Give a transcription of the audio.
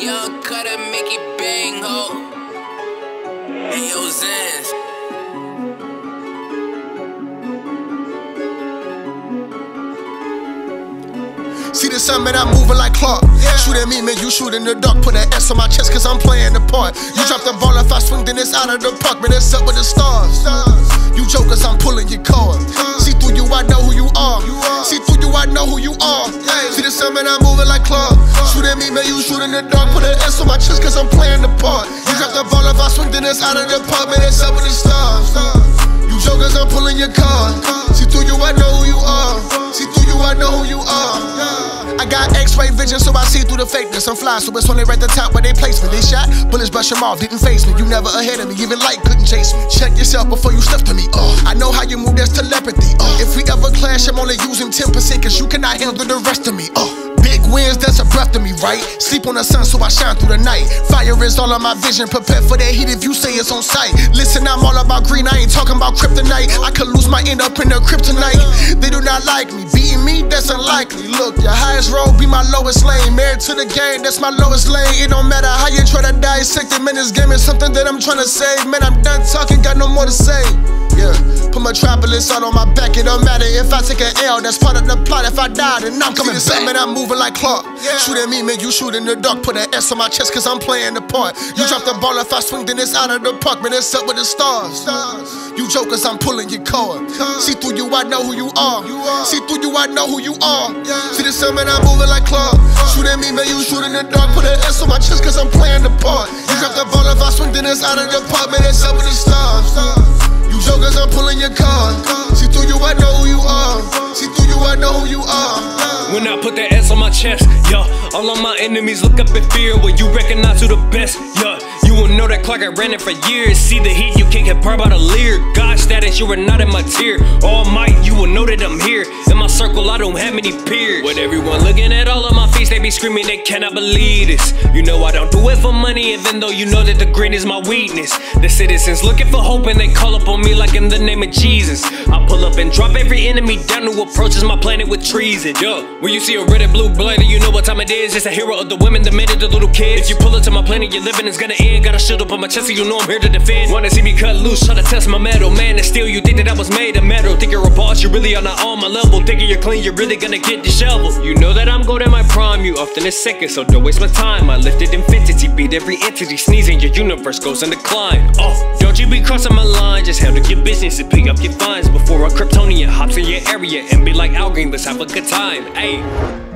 Young cutter, make it bang, ho. Hey, yo, Zans. See the sun, man, I'm moving like Clark. Yeah. Shoot at me, man, you shoot in the dark. Put an S on my chest, cause I'm playing the part. You drop the ball if I swing, then it's out of the park. Man, it's up with the stars. You jokers, I'm pulling your card. The man, I'm moving like Clark. Shoot at me, man, you shoot in the dark. Put an S on my chest, cause I'm playing the part. You drop the ball if I swing, then it's out of the park. Man, it's up with the stars. You jokers, I'm pulling your card. See through you, I know who you are. See through you, I know who you are. I got X-ray vision, so I see through the fakeness. I'm fly, so it's only right the top where they place me. They shot, bullets brush them off, didn't face me. You never ahead of me, even light couldn't chase me. Check yourself before you step to me. Uh, I know how you move, that's telepathy. Uh, if we ever clash, I'm only using 10%, cause you cannot handle the rest of me. Uh, Big wins, that's a breath to me, right? Sleep on the sun, so I shine through the night. Fire is all of my vision, prepare for that heat if you say it's on sight. Listen, I'm all about green, I ain't talking about kryptonite. I could lose my end up in the kryptonite. They do not like me, beating me, that's unlikely. Look, your highest road be my lowest lane. Married to the game, that's my lowest lane. It don't matter how you try to dissect it, man. This game is something that I'm trying to save. Man, I'm done talking, got no more to say. Yeah, put Metropolis out on my back. It don't matter if I take an L, that's part of the plot. If I die, then I'm coming back. Man, I'm moving like Clark. Yeah. Shoot at me, man, you shoot in the dark. Put an S on my chest, cause I'm playing the part. You drop the ball if I swing, then it's out of the park. Man, it's up with the stars. stars. You jokers, I'm pulling your card. See through you, I know who you are. See through you, I know who you are. See the sun, man, I'm moving like Clark. Shoot at me, man, you shoot in the dark. Put an S on my chest, cause I'm playing the part. You drop the ball if I swing, then it's out of the park. Man, it's up with the stars. You jokers, I'm pulling your card. See through you, I know all of my enemies look up in fear when you recognize who the best, yeah. You will know that Clark, I ran it for years. See the heat, you can't get part by the leer. Status, you are not in my tier. All might, you will know that I'm here. In my circle, I don't have many peers. With everyone looking at all of my face, they be screaming, they cannot believe this. You know I don't do it for money, even though you know that the green is my weakness. The citizens looking for hope and they call up on me like in the name of Jesus. I pull up and drop every enemy down who approaches my planet with treason. Yo, when you see a red and blue blighter, you know what time it is. It's a hero of the women, the men, and the little kids. If you pull up to my planet, your living is gonna end. Got a shield up on my chest, so you know I'm here to defend. Wanna see me cut loose, try to test my metal. Man, and still you think that I was made of metal. Think you're a boss, you really are not on my level. Thinking you're clean, you're really gonna get disheveled. You know that I'm going in my prime, you often is second, so don't waste my time. I lifted infinity, beat every entity, sneezing, your universe goes in decline. Oh, don't you be crossing my line, just handle your business and pick up your fines before a Kryptonian hops in your area and be like, Algrim, let's have a good time. Ayy.